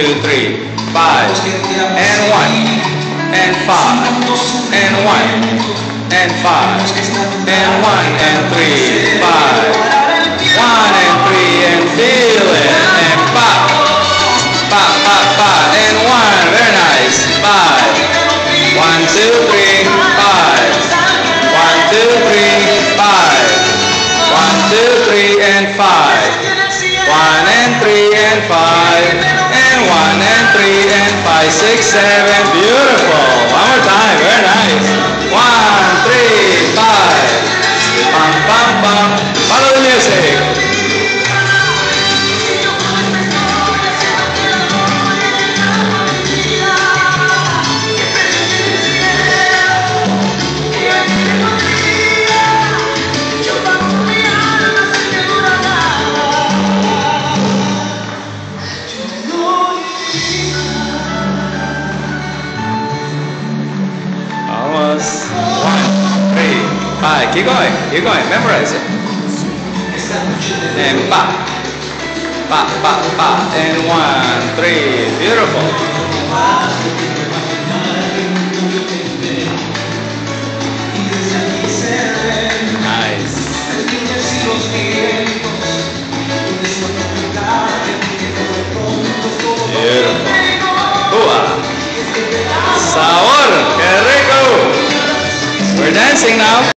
two, three, five, and one, and five, and one, and five, and one, and three, five, one, and three, and feel it, and pop, pop, pop, pop, and one, very nice, five, one, two, three, five, one, two, three, five, one, two, three, and five, one, and three, and five, five, six, seven, beautiful, one more time, very nice, one, three, five, pam, pam, pam, follow the music. Almost. One, three, five. Keep going. Keep going. Memorize it. And pa. Pa, pa, pa. And one, three. Beautiful. Dancing now.